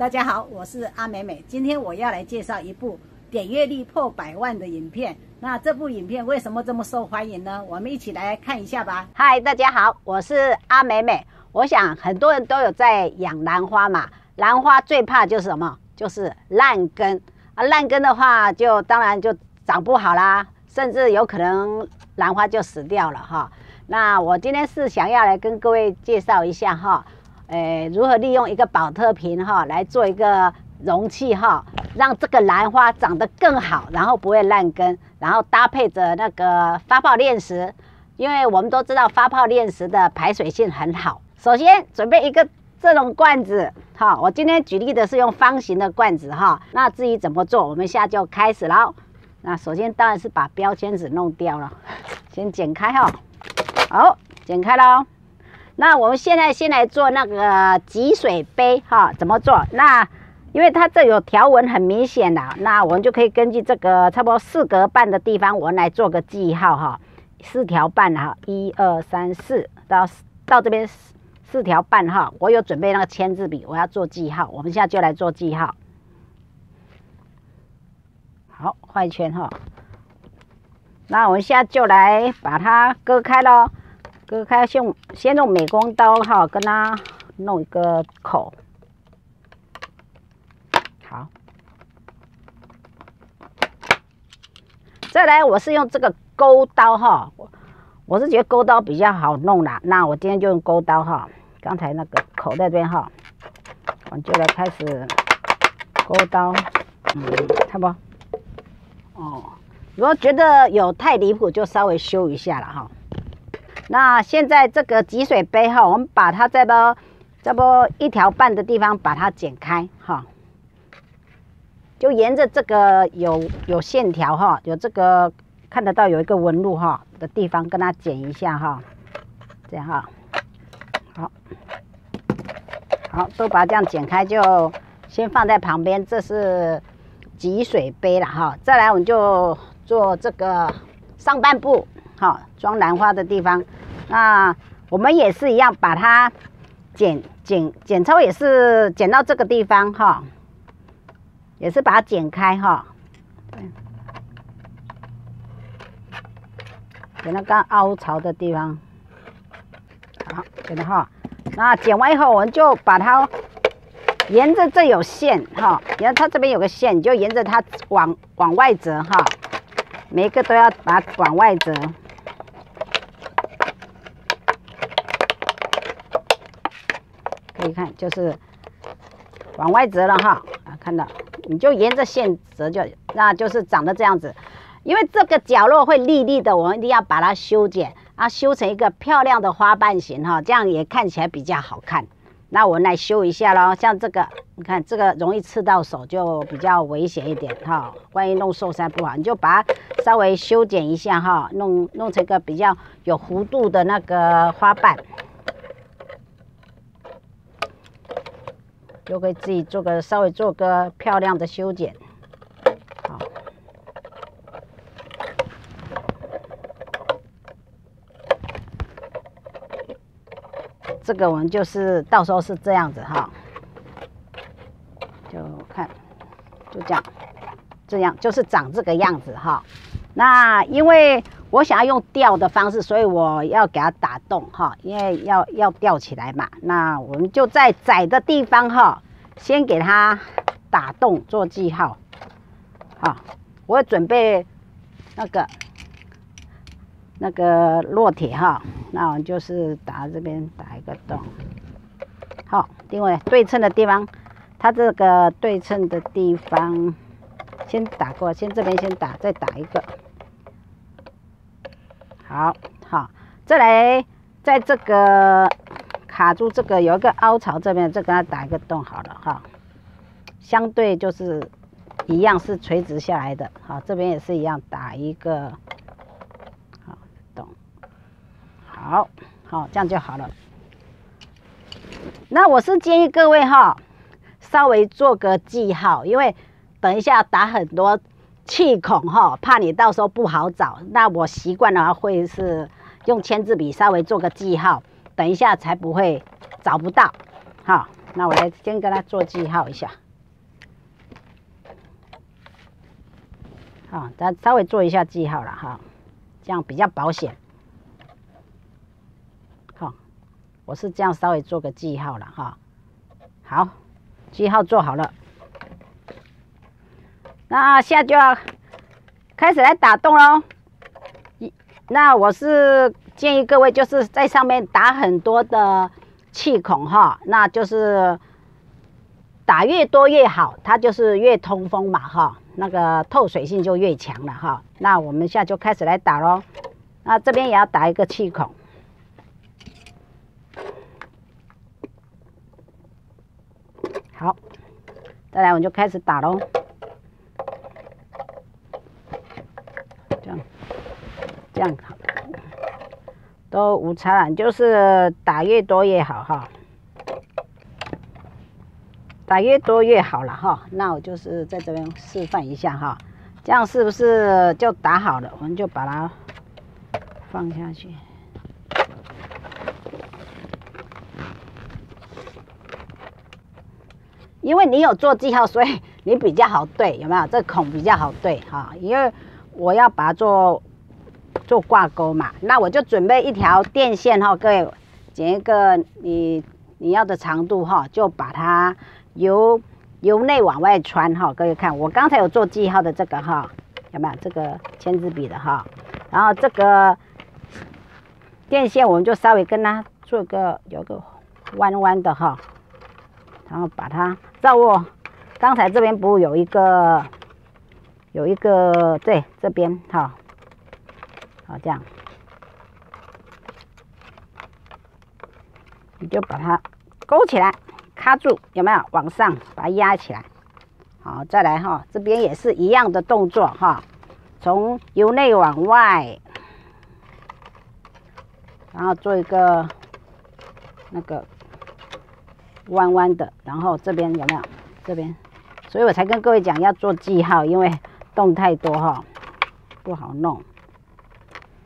大家好，我是阿美美。今天我要来介绍一部点阅率破百万的影片。那这部影片为什么这么受欢迎呢？我们一起来看一下吧。嗨，大家好，我是阿美美。我想很多人都有在养兰花嘛，兰花最怕就是什么？就是烂根啊。烂根的话，就当然就长不好啦，甚至有可能兰花就死掉了哈。那我今天是想要来跟各位介绍一下哈。诶，如何利用一个保特瓶哈来做一个容器哈，让这个兰花长得更好，然后不会烂根，然后搭配着那个发泡炼石，因为我们都知道发泡炼石的排水性很好。首先准备一个这种罐子哈，我今天举例的是用方形的罐子哈。那至于怎么做，我们现在就开始喽。那首先当然是把标签纸弄掉了，先剪开哈，好，剪开喽。那我们现在先来做那个集水杯哈，怎么做？那因为它这有条纹很明显的，那我们就可以根据这个差不多四格半的地方，我们来做个记号哈，四条半哈，一二三四，到到这边四四条半哈，我有准备那个签字笔，我要做记号，我们现在就来做记号。好，画一圈哈，那我们现在就来把它割开喽。割开，先先用美工刀哈，跟它弄一个口。好，再来，我是用这个钩刀哈，我是觉得钩刀比较好弄啦。那我今天就用钩刀哈。刚才那个口在这边哈，我们就来开始钩刀，嗯，差不。哦，如果觉得有太离谱，就稍微修一下了哈。那现在这个集水杯哈，我们把它在不这不一条半的地方把它剪开哈，就沿着这个有有线条哈，有这个看得到有一个纹路哈的地方，跟它剪一下哈，这样哈，好，好，都把它这样剪开，就先放在旁边。这是集水杯了哈，再来我们就做这个上半部哈，装兰花的地方。那我们也是一样，把它剪剪剪抽，也是剪到这个地方哈，也是把它剪开哈，剪到刚凹槽的地方，好，剪的哈。那剪完以后，我们就把它沿着这有线哈，然后它这边有个线，你就沿着它往往外折哈，每一个都要把它往外折。可以看，就是往外折了哈啊，看到你就沿着线折就，那就是长得这样子。因为这个角落会立立的，我们一定要把它修剪啊，修成一个漂亮的花瓣形哈，这样也看起来比较好看。那我们来修一下喽，像这个，你看这个容易刺到手，就比较危险一点哈。万一弄受伤不好，你就把它稍微修剪一下哈，弄弄成一个比较有弧度的那个花瓣。就可以自己做个稍微做个漂亮的修剪，好，这个我们就是到时候是这样子哈，就看就这样，这样就是长这个样子哈。那因为我想要用吊的方式，所以我要给它打洞哈，因为要要吊起来嘛。那我们就在窄的地方哈，先给它打洞做记号。好，我准备那个那个烙铁哈，那我们就是打这边打一个洞。好，定位对称的地方，它这个对称的地方先打过，先这边先打，再打一个。好好，再来，在这个卡住这个有一个凹槽这边，再给它打一个洞好了哈。相对就是一样是垂直下来的，好，这边也是一样打一个好洞，好好这样就好了。那我是建议各位哈，稍微做个记号，因为等一下打很多。气孔哈，怕你到时候不好找。那我习惯的话会是用签字笔稍微做个记号，等一下才不会找不到。好，那我来先跟他做记号一下。好，咱稍微做一下记号了哈，这样比较保险。好，我是这样稍微做个记号了哈。好，记号做好了，那现在就要开始来打洞喽。那我是建议各位就是在上面打很多的气孔哈，那就是打越多越好，它就是越通风嘛哈，那个透水性就越强了哈。那我们现在就开始来打喽，那这边也要打一个气孔，好，再来我们就开始打喽。这样好，都无差，就是打越多越好哈，打越多越好了哈。那我就是在这边示范一下哈，这样是不是就打好了？我们就把它放下去，因为你有做记号，所以你比较好对，有没有？这孔比较好对哈，因为我要把它做。做挂钩嘛，那我就准备一条电线哈，各位剪一个你你要的长度哈，就把它由由内往外穿哈，各位看我刚才有做记号的这个哈，有没有这个签字笔的哈？然后这个电线我们就稍微跟它做个有个弯弯的哈，然后把它照我刚才这边不有一个有一个对这边哈。好，这样，你就把它勾起来，卡住，有没有？往上把它压起来。好，再来哈，这边也是一样的动作哈，从由内往外，然后做一个那个弯弯的，然后这边有没有？这边，所以我才跟各位讲要做记号，因为洞太多哈，不好弄。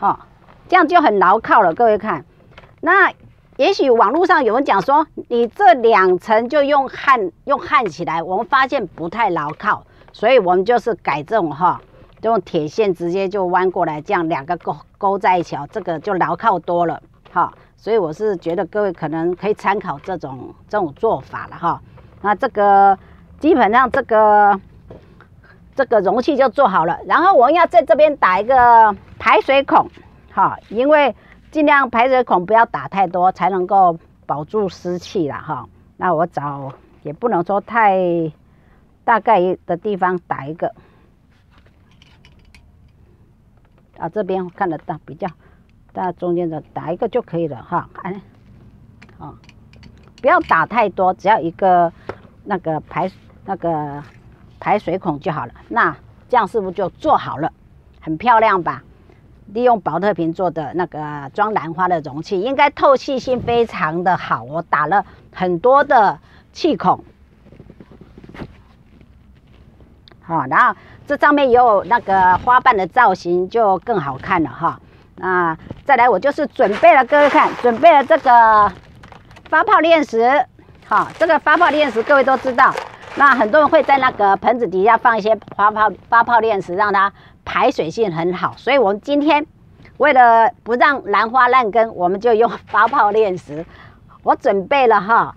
好，这样就很牢靠了。各位看，那也许网络上有人讲说，你这两层就用焊用焊起来，我们发现不太牢靠，所以我们就是改这种哈，用铁线直接就弯过来，这样两个勾勾在一起哦，这个就牢靠多了。哈，所以我是觉得各位可能可以参考这种这种做法了哈。那这个基本上这个这个容器就做好了，然后我要在这边打一个。排水孔，哈，因为尽量排水孔不要打太多，才能够保住湿气了，哈。那我找也不能说太大概的地方打一个，啊，这边看得到比较大中间的打一个就可以了，哈，哎，好，不要打太多，只要一个那个排那个排水孔就好了。那这样是不是就做好了？很漂亮吧？利用宝特瓶做的那个装兰花的容器，应该透气性非常的好。我打了很多的气孔，好，然后这上面也有那个花瓣的造型，就更好看了哈。那再来，我就是准备了，各位看，准备了这个发泡炼石，好，这个发泡炼石各位都知道，那很多人会在那个盆子底下放一些发泡发泡炼石，让它。排水性很好，所以我们今天为了不让兰花烂根，我们就用发泡炼石。我准备了哈，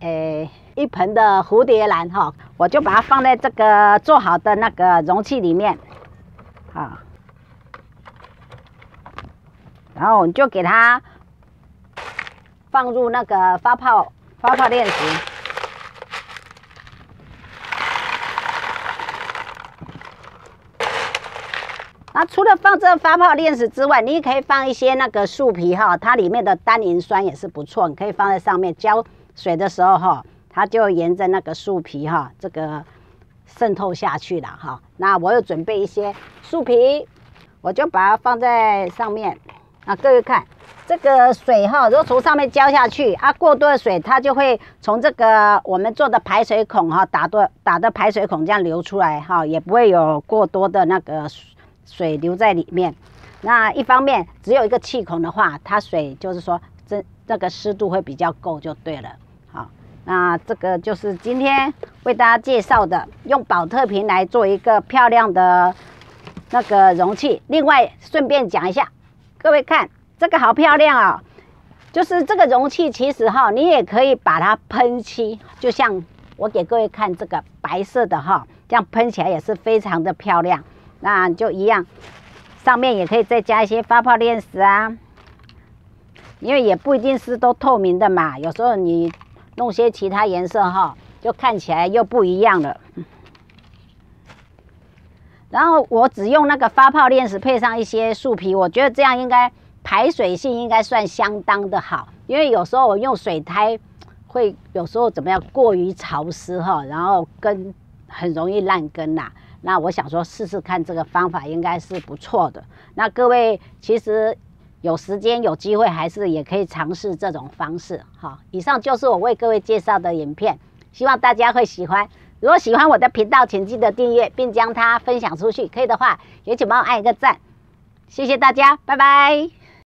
诶，一盆的蝴蝶兰哈，我就把它放在这个做好的那个容器里面，好，然后我们就给它放入那个发泡发泡炼石。除了放这发泡炼石之外，你也可以放一些那个树皮哈，它里面的单宁酸也是不错，你可以放在上面浇水的时候哈，它就沿着那个树皮哈，这个渗透下去了哈。那我又准备一些树皮，我就把它放在上面啊。各位看这个水哈，如果从上面浇下去啊，过多的水它就会从这个我们做的排水孔哈，打多打的排水孔这样流出来哈，也不会有过多的那个。水留在里面，那一方面只有一个气孔的话，它水就是说这这个湿度会比较够就对了。好，那这个就是今天为大家介绍的，用宝特瓶来做一个漂亮的那个容器。另外顺便讲一下，各位看这个好漂亮哦，就是这个容器其实哈，你也可以把它喷漆，就像我给各位看这个白色的哈，这样喷起来也是非常的漂亮。那就一样，上面也可以再加一些发泡链石啊。因为也不一定是都透明的嘛，有时候你弄些其他颜色哈，就看起来又不一样了。然后我只用那个发泡链石配上一些树皮，我觉得这样应该排水性应该算相当的好。因为有时候我用水苔会有时候怎么样过于潮湿哈，然后根很容易烂根呐。那我想说试试看这个方法应该是不错的。那各位其实。有时间有机会，还是也可以尝试这种方式。好，以上就是我为各位介绍的影片，希望大家会喜欢。如果喜欢我的频道，请记得订阅并将它分享出去。可以的话，也请帮我按一个赞，谢谢大家，拜拜。